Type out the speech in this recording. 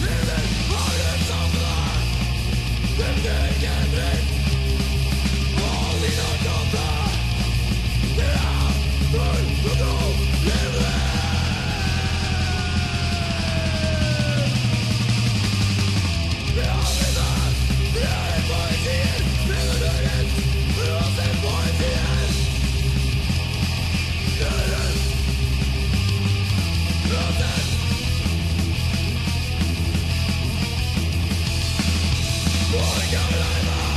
Living Morgen bleiben.